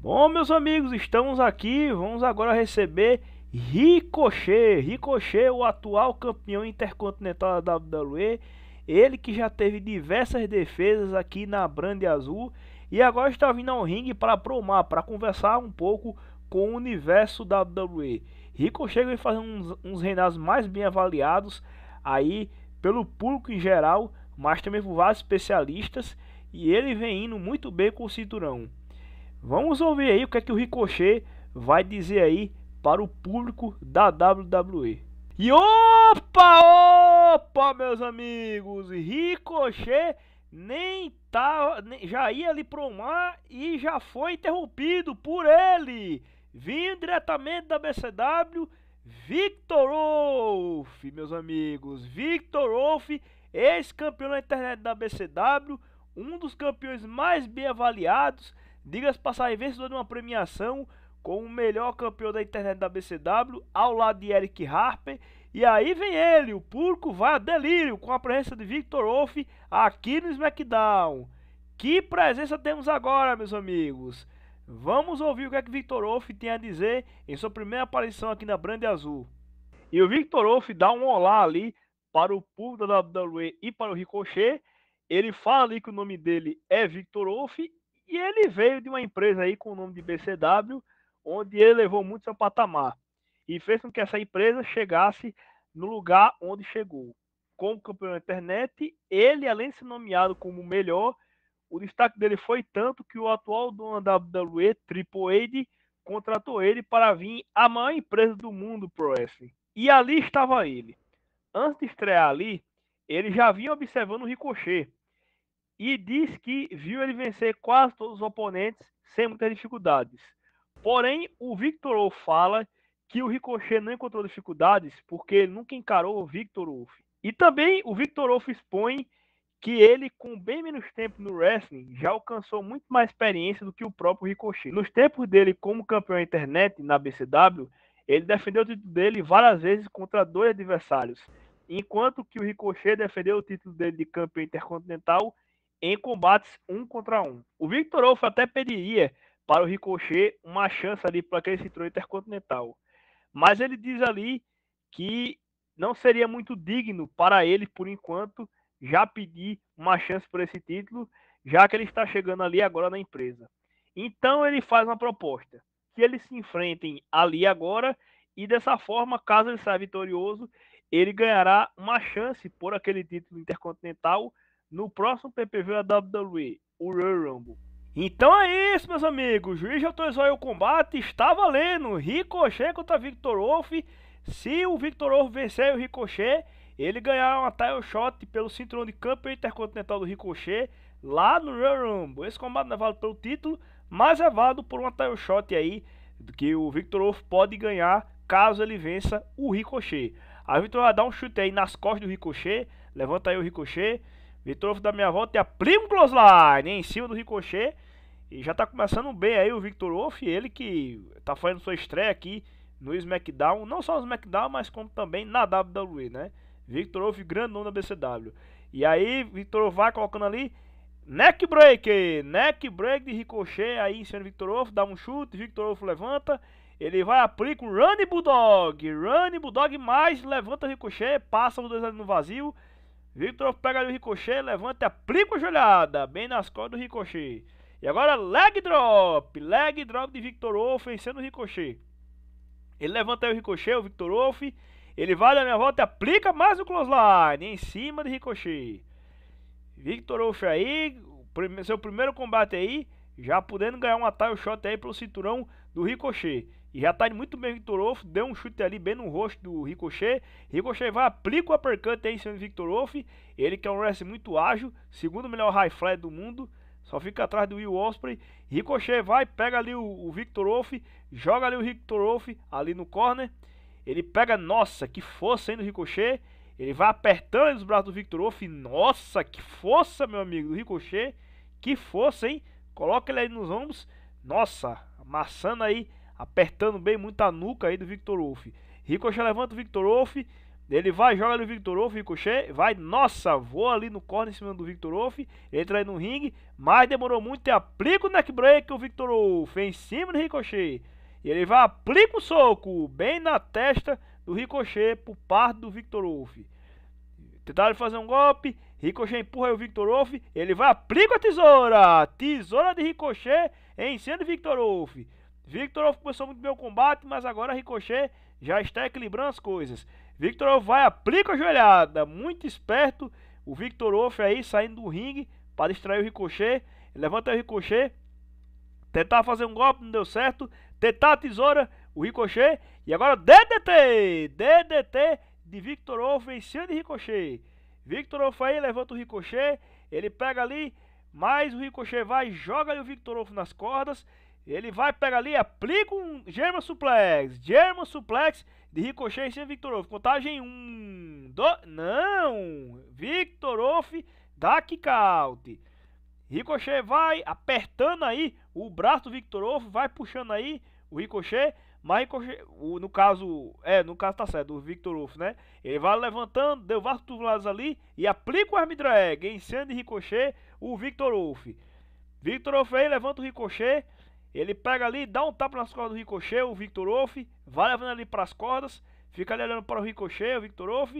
Bom, meus amigos, estamos aqui. Vamos agora receber Ricochet. Ricochet, o atual campeão intercontinental da WWE. Ele que já teve diversas defesas aqui na Brand Azul e agora está vindo ao ringue para promar, para conversar um pouco com o universo da WWE. Ricochet vem fazendo uns, uns reinados mais bem avaliados aí pelo público em geral, mas também por vários especialistas e ele vem indo muito bem com o cinturão. Vamos ouvir aí o que é que o Ricochet vai dizer aí para o público da WWE. E opa, opa, meus amigos, Ricochet nem tá, já ia ali pro mar e já foi interrompido por ele. Vindo diretamente da BCW, Victor Wolf, meus amigos, Victor Wolf, ex-campeão na internet da BCW, um dos campeões mais bem avaliados, diga-se passar vencedor de uma premiação como o melhor campeão da internet da BCW, ao lado de Eric Harper. E aí vem ele, o público vai a delírio com a presença de Victor Wolf aqui no SmackDown. Que presença temos agora, meus amigos? Vamos ouvir o que é que Victor Wolf tem a dizer em sua primeira aparição aqui na Brand Azul. E o Victor Wolf dá um olá ali para o público da WWE e para o Ricochet ele fala ali que o nome dele é Victor Wolff e ele veio de uma empresa aí com o nome de BCW, onde ele levou muito seu patamar e fez com que essa empresa chegasse no lugar onde chegou. Como campeão da internet, ele, além de ser nomeado como o melhor, o destaque dele foi tanto que o atual dono da WWE, Triple H, contratou ele para vir a maior empresa do mundo pro wrestling. E ali estava ele. Antes de estrear ali, ele já vinha observando o Ricochet, e diz que viu ele vencer quase todos os oponentes sem muitas dificuldades. Porém, o Victor fala que o Ricochet não encontrou dificuldades porque ele nunca encarou o Victor Wolf. E também o Victor Wolf expõe que ele, com bem menos tempo no wrestling, já alcançou muito mais experiência do que o próprio Ricochet. Nos tempos dele como campeão internet na BCW, ele defendeu o título dele várias vezes contra dois adversários, enquanto que o Ricochet defendeu o título dele de campeão intercontinental em combates um contra um. O Victor Wolf até pediria para o Ricochet uma chance ali para aquele cinturão intercontinental. Mas ele diz ali que não seria muito digno para ele, por enquanto, já pedir uma chance por esse título, já que ele está chegando ali agora na empresa. Então ele faz uma proposta, que eles se enfrentem ali agora e dessa forma, caso ele saia vitorioso, ele ganhará uma chance por aquele título intercontinental no próximo PPV da WWE, o Royal Rumble. Então é isso, meus amigos. O juiz autorizou o combate. Está valendo. Ricochet contra Victor Wolf. Se o Victor Wolf vencer o Ricochet, ele ganhará uma title shot pelo cinturão de campeão intercontinental do Ricochet lá no Royal Rumble. Esse combate não é válido pelo título, mas é válido por uma title shot aí que o Victor Wolf pode ganhar caso ele vença o Ricochet. A Victor vai dar um chute aí nas costas do Ricochet. Levanta aí o Ricochet. Victor da minha volta e a Primo Clothesline em cima do Ricochet. E já tá começando bem aí o Victor Wolf, ele que tá fazendo sua estreia aqui no SmackDown, não só no SmackDown, mas como também na WWE, né? Victor Wolf, grande nome da BCW. E aí, Victor vai colocando ali neck break, neck break de Ricochet aí em cima do Victor Wolf, dá um chute, Victor Wolf levanta, ele vai aplica um Run Bulldog, Run Bulldog mais, levanta Ricochet, passa os dois ali no vazio, Victor pega ali o Ricochet, levanta e aplica a joelhada, bem nas costas do Ricochet. E agora leg drop, leg drop de Victor Wolf vencendo o Ricochet. Ele levanta aí o Ricochet, o Victor Wolf. Ele vai da minha volta e aplica mais o clothesline em cima de Ricochet. Victor Wolf aí, seu primeiro combate aí, já podendo ganhar um title shot aí pelo cinturão do Ricochet. E já tá muito bem Victor Wolf, deu um chute ali bem no rosto do Ricochet. Ricochet vai, aplica o uppercut aí em cima do Victor Wolf. Ele que é um wrestler muito ágil, segundo melhor high fly do mundo. Só fica atrás do Will Osprey. Ricochet vai, pega ali o, o Victor Wolf, joga ali o Victor Wolf ali no corner. Ele pega, nossa, que força aí no Ricochet. Ele vai apertando os braços do Victor Wolf. Nossa, que força, meu amigo, do Ricochet. Que força, hein? Coloca ele aí nos ombros. Nossa, amassando aí apertando bem muito a nuca aí do Victor Wolf. Ricochet levanta o Victor Wolf, Ele vai, joga o Victor Wolf, Ricochet, vai, nossa, voa ali no corner em cima do Victor Wolf, entra aí no ringue, mas demorou muito e aplica o neckbreak o Victor Wolf em cima do Ricochet. E ele vai, aplica o soco bem na testa do Ricochet por parte do Victor Wolf. Tentaram fazer um golpe, Ricochet empurra o Victor Wolf, ele vai, aplica a tesoura, tesoura de Ricochet em cima do Victor Wolf. Victor Wolf começou muito bem o combate, mas agora Ricochet já está equilibrando as coisas. Victor Wolf vai, aplica a joelhada, muito esperto. O Victor Wolf aí saindo do ringue para distrair o Ricochet. Levanta o Ricochet. Tentar fazer um golpe, não deu certo. Tentar a tesoura, o Ricochet. E agora DDT! DDT de Victor Wolf em cima de Ricochet. Victor Wolf aí levanta o Ricochet. Ele pega ali, mas o Ricochet vai, joga ali o Victor Wolf nas cordas. Ele vai, pega ali, aplica um German Suplex. German Suplex de Ricochet em cima de Victor Wolf. Contagem 1, um, 2, não. Victor Wolf dá kick out. Ricochet vai apertando aí o braço do Victor Wolf, vai puxando aí o Ricochet. Mas Ricochet, o, no caso, é, no caso tá certo, o Victor Wolf, né? Ele vai levantando, deu vários tubulados ali e aplica o arm drag em cima de Ricochet, o Victor Wolf. Victor Wolf aí levanta o Ricochet ele pega ali, dá um tapa nas cordas do Ricochet, o Victor Wolf, vai levando ali para as cordas, fica ali olhando para o Ricochet, o Victor Wolf.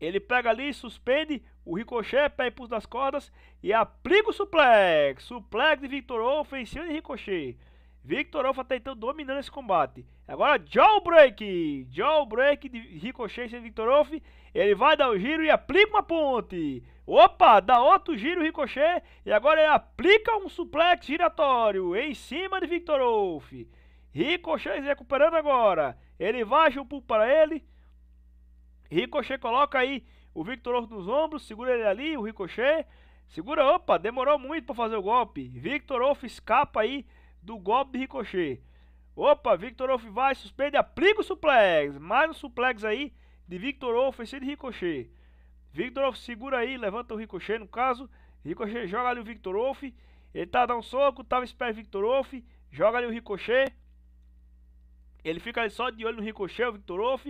Ele pega ali, suspende o Ricochet, pé impulso das cordas e aplica o suplex. Suplex de Victor Wolf em cima de Ricochet. Victor Wolf até então dominando esse combate. Agora Jawbreak. Jawbreak de Ricochet em cima de Victor Wolf. Ele vai dar o giro e aplica uma ponte. Opa, dá outro giro Ricochet e agora ele aplica um suplex giratório em cima de Victor Wolf. Ricochet recuperando agora. Ele vai, um para ele. Ricochet coloca aí o Victor Wolf nos ombros, segura ele ali, o Ricochet. Segura, opa, demorou muito para fazer o golpe. Victor Wolf escapa aí do golpe de Ricochet. Opa, Victor Wolf vai, suspende, aplica o suplex. Mais um suplex aí de Victor Wolf em cima de Ricochet. Victor segura aí, levanta o Ricochet no caso. Ricochet joga ali o Victor. Ele tá dando um soco, tava esperto Victor Wolf. Joga ali o Ricochet. Ele fica ali só de olho no Ricochet, o Victor Wolf.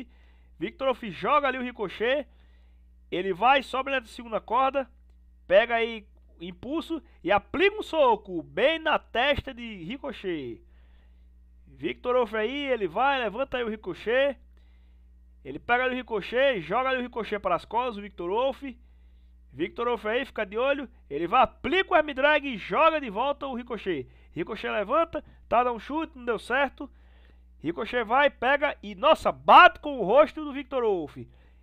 Victor joga ali o Ricochet. Ele vai, sobe na segunda corda. Pega aí impulso e aplica um soco bem na testa de Ricochet. Victor aí, ele vai, levanta aí o Ricochet. Ele pega ali o Ricochet, joga ali o Ricochet para as costas, o Victor Wolf. Victor Wolf aí, fica de olho. Ele vai, aplica o arm e joga de volta o Ricochet. Ricochet levanta, tá dando um chute, não deu certo. Ricochet vai, pega e, nossa, bate com o rosto do Victor Wolf.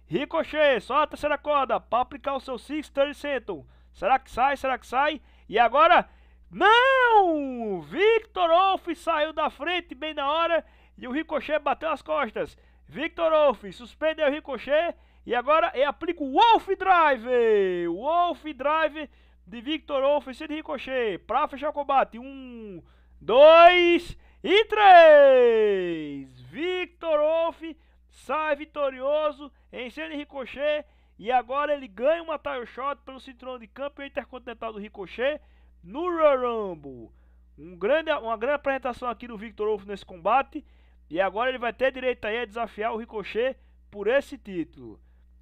Ricochet, só a terceira corda para aplicar o seu 630 Senton. Será que sai? Será que sai? E agora, não! Victor Wolf saiu da frente bem na hora e o Ricochet bateu as costas. Victor Wolf suspendeu Ricochet e agora ele aplica o Wolf Drive. Wolf Drive de Victor Wolf e de Ricochet para fechar o combate. Um, dois e três. Victor Wolf sai vitorioso em cima de Ricochet e agora ele ganha uma tire shot pelo cinturão de campeão intercontinental do Ricochet no Royal Rumble. Um grande, uma grande apresentação aqui do Victor Wolf nesse combate. E agora ele vai ter direito aí a desafiar o Ricochet por esse título.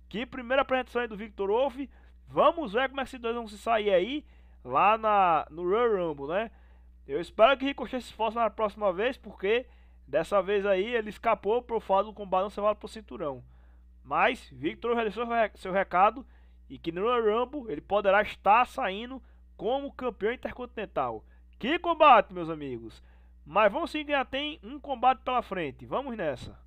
Que primeira apresentação aí do Victor Wolf. Vamos ver como é que esses dois vão se sair aí lá na, no Royal Rumble, né? Eu espero que o Ricochet se esforce na próxima vez, porque dessa vez aí ele escapou pro fato do combate não ser válido pro cinturão. Mas Victor realizou seu recado e que no Royal Rumble ele poderá estar saindo como campeão intercontinental. Que combate, meus amigos! Mas vamos que já tem um combate pela frente. Vamos nessa.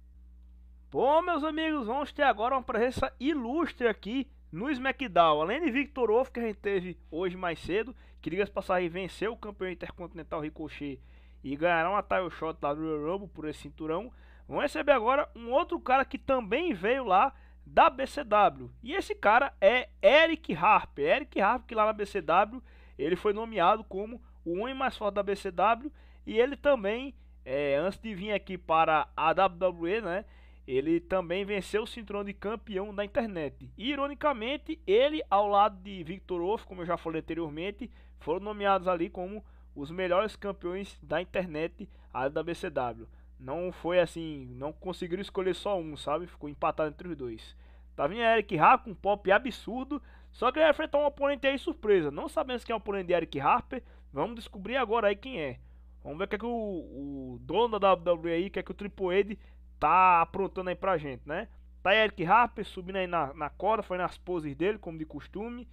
Bom, meus amigos, vamos ter agora uma presença ilustre aqui no SmackDown. Além de Victor Wolf, que a gente teve hoje mais cedo, que diga-se passagem, venceu o campeão intercontinental Ricochet e ganhará uma title shot lá Royal Rumble por esse cinturão. Vamos receber agora um outro cara que também veio lá da BCW. E esse cara é Eric Harper. Eric Harper, que lá na BCW ele foi nomeado como o homem mais forte da BCW e ele também, é, antes de vir aqui para a WWE, né? Ele também venceu o cinturão de campeão da internet. E, ironicamente, ele, ao lado de Victor Wolf, como eu já falei anteriormente, foram nomeados ali como os melhores campeões da internet da BCW. não foi assim, não conseguiram escolher só um, sabe? Ficou empatado entre os dois. Tá vindo Eric Harper com um pop absurdo, só que ele vai enfrentar um oponente aí surpresa. Não sabemos quem é o oponente de Eric Harper, vamos descobrir agora aí quem é. Vamos ver o que, é que o, o dono da WWE aí, o que é que o Triple H tá aprontando aí pra gente, né? Tá Eric Harper subindo aí na, na corda, foi nas poses dele, como de costume.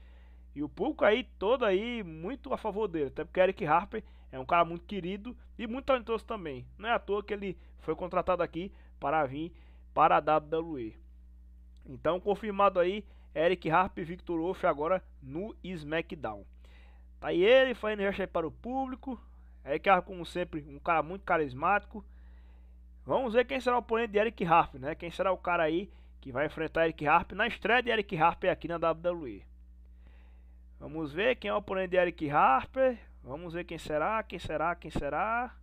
E o público aí todo aí muito a favor dele, até porque Eric Harper é um cara muito querido e muito talentoso também. Não é à toa que ele foi contratado aqui para vir para a WWE. Então, confirmado aí, Eric Harper e Victor Wolf agora no SmackDown. Tá aí ele fazendo aí para o público. Eric como sempre, um cara muito carismático. Vamos ver quem será o oponente de Eric Harper, né? Quem será o cara aí que vai enfrentar Eric Harper na estreia de Eric Harper aqui na WWE. Vamos ver quem é o oponente de Eric Harper. Vamos ver quem será, quem será, quem será.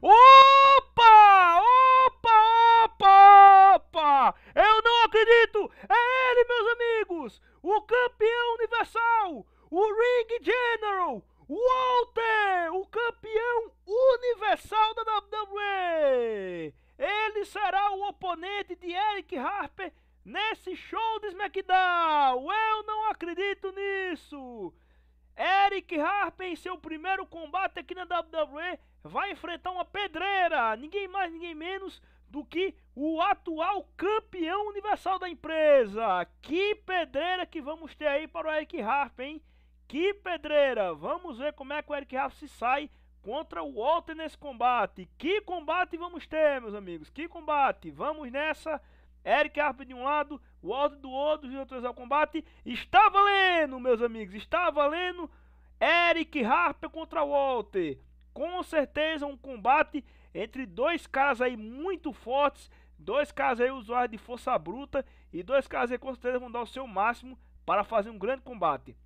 Opa! Opa! Opa! Opa! Eu não acredito! É ele, meus amigos! O campeão universal! O Ring General! Walter! O campeão universal da WWE! Ele será o oponente de Eric Harper nesse show de SmackDown! Eu não acredito nisso! Eric Harper em seu primeiro combate aqui na WWE vai enfrentar uma pedreira, ninguém mais, ninguém menos do que o atual campeão universal da empresa. Que pedreira que vamos ter aí para o Eric Harper, hein? Que pedreira! Vamos ver como é que o Eric Harper se sai contra o Walter nesse combate. Que combate vamos ter, meus amigos? Que combate! Vamos nessa. Eric Harper de um lado, Walter do outro, juntos ao combate. Está valendo, meus amigos, está valendo. Eric Harper contra Walter. Com certeza um combate entre dois caras aí muito fortes, dois caras aí usuários de força bruta e dois caras aí com certeza vão dar o seu máximo para fazer um grande combate.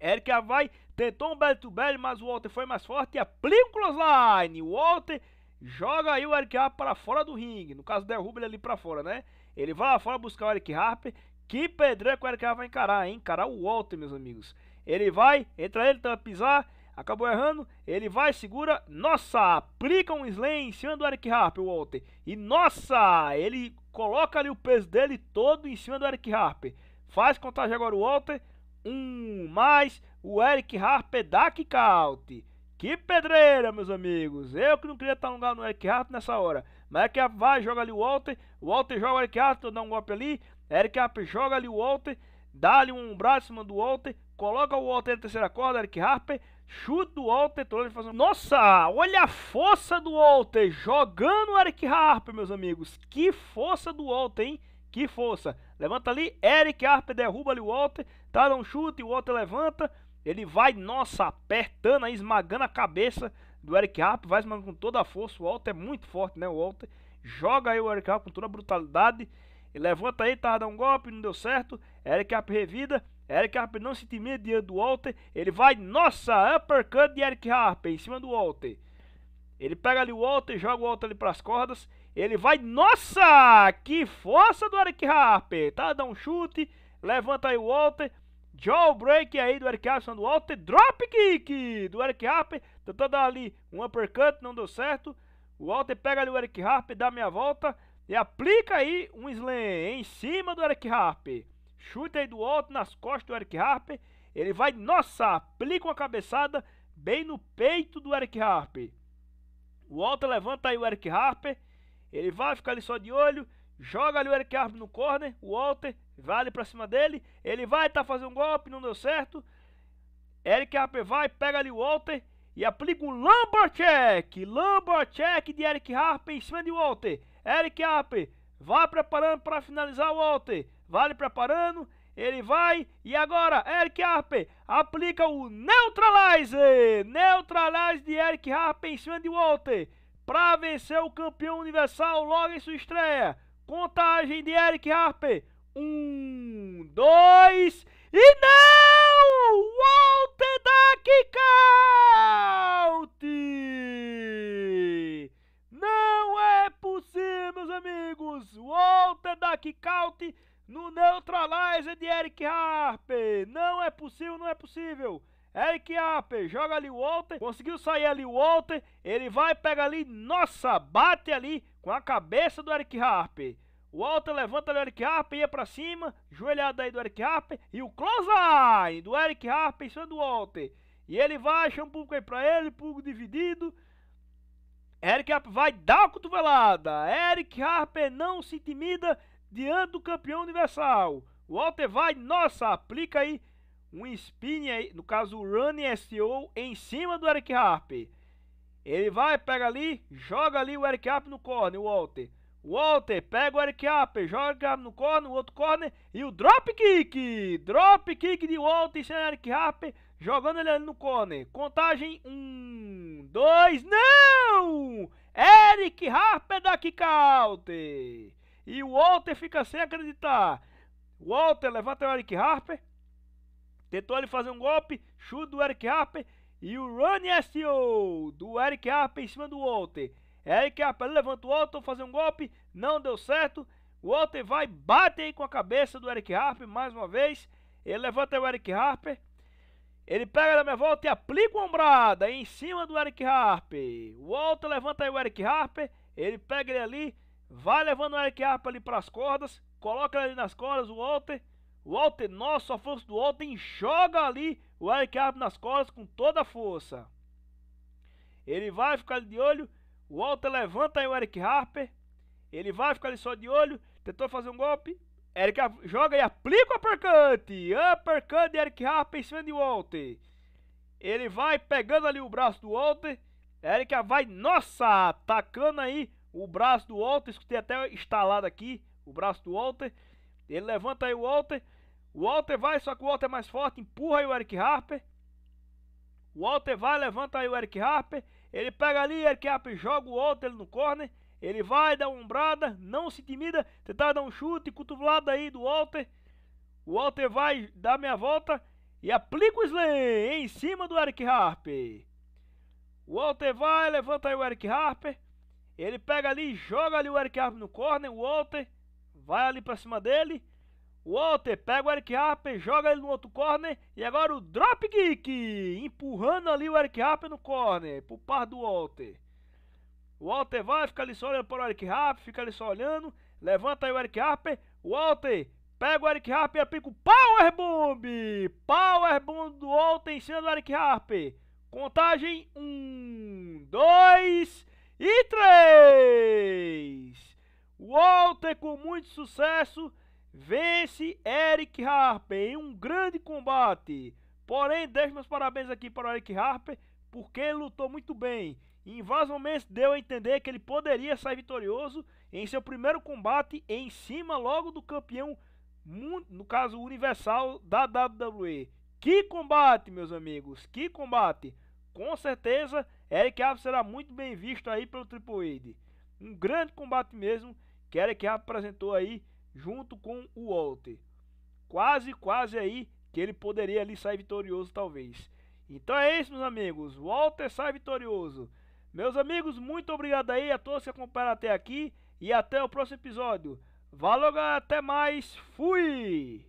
Eric vai, tentou um belly to belly, mas o Walter foi mais forte e aplica um clothesline. O Walter joga aí o Eric Harper para fora do ringue. No caso, derruba ele ali para fora, né? Ele vai lá fora buscar o Eric Harper. Que pedreiro que o Eric Harper vai encarar, hein? Encarar o Walter, meus amigos. Ele vai, entra ele, tenta pisar. Acabou errando. Ele vai, segura. Nossa! Aplica um slam em cima do Eric Harper, o Walter. E nossa! Ele coloca ali o peso dele todo em cima do Eric Harper. Faz contagem agora o Walter. Um mais. O Eric Harper dá kick out. Que pedreira, meus amigos. Eu que não queria estar no lugar no Eric Harper nessa hora. Mas Eric Harper vai, joga ali o Walter. O Walter joga o Eric Harper, dá um golpe ali. Eric Harper joga ali o Walter. Dá ali um braço em cima do Walter. Coloca o Walter na terceira corda, Eric Harper. Chuta do Walter, todo fazendo... Nossa, olha a força do Walter jogando o Eric Harper, meus amigos. Que força do Walter, hein? Que força. Levanta ali, Eric Harper derruba ali o Walter. Tá, dá um chute, o Walter levanta. Ele vai, nossa, apertando aí, esmagando a cabeça do Eric Harper. Vai esmagando com toda a força. O Walter é muito forte, né? O Walter joga aí o Eric Harper com toda a brutalidade. Ele levanta aí, tava dando um golpe, não deu certo. Eric Harper revida. Eric Harper não se intimida diante do Walter. Ele vai, nossa, uppercut de Eric Harper em cima do Walter. Ele pega ali o Walter, joga o Walter ali para as cordas. Ele vai, nossa, que força do Eric Harper. Tá, dá um chute, levanta aí o Walter. Jawbreak aí do Eric Harper do Walter. Drop kick do Eric Harper. Tentou dar ali um uppercut, não deu certo. O Walter pega ali o Eric Harper, dá meia volta. E aplica aí um slam em cima do Eric Harper. Chute aí do Walter nas costas do Eric Harper. Ele vai, nossa, aplica uma cabeçada bem no peito do Eric Harper. O Walter levanta aí o Eric Harper. Ele vai ficar ali só de olho. Joga ali o Eric Harper no corner. O Walter vai ali pra cima dele. Ele vai tá fazendo um golpe, não deu certo. Eric Harper vai, pega ali o Walter e aplica um Lumbercheck. Lumbercheck de Eric Harper em cima de Walter. Eric Harper vai preparando para finalizar o Walter. Vai preparando. Ele vai. E agora, Eric Harper aplica o Neutralizer. Neutralize de Eric Harper em cima de Walter. Para vencer o campeão universal logo em sua estreia. Contagem de Eric Harper. Um, dois e não! Walter da Kickout! Não é possível, meus amigos! Walter da Kickout no Neutralizer de Eric Harper! Não é possível, não é possível! Eric Harper joga ali o Walter. Conseguiu sair ali o Walter. Ele vai, pega ali. Nossa, bate ali com a cabeça do Eric Harper. O Walter levanta o Eric Harper, ia pra cima. Joelhada aí do Eric Harper. E o close do Eric Harper em cima do Walter. E ele vai, chama o público aí pra ele. Público dividido. Eric Harper vai dar a cotovelada. Eric Harper não se intimida diante do campeão universal. O Walter vai, nossa, aplica aí um spin aí, no caso o Running SEO em cima do Eric Harper. Ele vai, pega ali, joga ali o Eric Harper no corner, o Walter. Walter pega o Eric Harper, joga no corner, o outro corner e o drop kick. Drop kick de Walter em cima do Eric Harper, jogando ele no corner. Contagem 1, 2, não! Eric Harper da kick out. E o Walter fica sem acreditar. Walter levanta o Eric Harper. Tentou ele fazer um golpe. Chute do Eric Harper. E o Run SEO do Eric Harper em cima do Walter. Eric Harper levanta o Walter, fazer um golpe. Não deu certo. O Walter vai, bate aí com a cabeça do Eric Harper mais uma vez. Ele levanta o Eric Harper. Ele pega da minha volta e aplica uma ombrada em cima do Eric Harper. O Walter levanta aí o Eric Harper. Ele pega ele ali Vai levando o Eric Harper ali para as cordas. Coloca ele ali nas cordas, o Walter. O Walter, nossa, a força do Walter joga ali o Eric Harper nas cordas com toda a força. Ele vai ficar de olho. O Walter levanta aí o Eric Harper. Ele vai ficar ali só de olho. Tentou fazer um golpe. Eric joga e aplica o uppercut. Uppercut de Eric Harper em cima de Walter. Ele vai pegando ali o braço do Walter. Eric vai, nossa, atacando aí o braço do Walter, escutei até instalado aqui, o braço do Walter. Ele levanta aí o Walter. O Walter vai, só que o Walter é mais forte, empurra aí o Eric Harper. O Walter vai, levanta aí o Eric Harper. Ele pega ali, Eric Harper joga o Walter no corner. Ele vai dar uma ombrada, não se intimida, tentar dar um chute, cotovelada aí do Walter. O Walter vai dar meia volta e aplica o slam em cima do Eric Harper. O Walter vai, levanta aí o Eric Harper. Ele pega ali, joga ali o Eric Harper no corner, o Walter vai ali pra cima dele. Walter pega o Eric Harper, joga ele no outro corner. E agora o drop kick, empurrando ali o Eric Harper no corner, pro par do Walter. O Walter vai, fica ali só olhando para o Eric Harper, fica ali só olhando. Levanta aí o Eric Harper. Walter pega o Eric Harper e aplica o Power Bomb. Power Bomb do Walter em cima do Eric Harper. Contagem: 1, 2 e três. Walter, com muito sucesso, vence Eric Harper em um grande combate. Porém, deixo meus parabéns aqui para o Eric Harper, porque ele lutou muito bem. E em vários momentos deu a entender que ele poderia sair vitorioso em seu primeiro combate em cima logo do campeão, no caso universal da WWE. Que combate, meus amigos, que combate! Com certeza Eric Harper será muito bem visto aí pelo Triple H. Um grande combate mesmo que Eric Harper apresentou aí junto com o Walter. Quase, quase aí que ele poderia ali sair vitorioso talvez. Então é isso, meus amigos. Walter sai vitorioso. Meus amigos, muito obrigado aí a todos que acompanharam até aqui e até o próximo episódio. Valeu, até mais. Fui!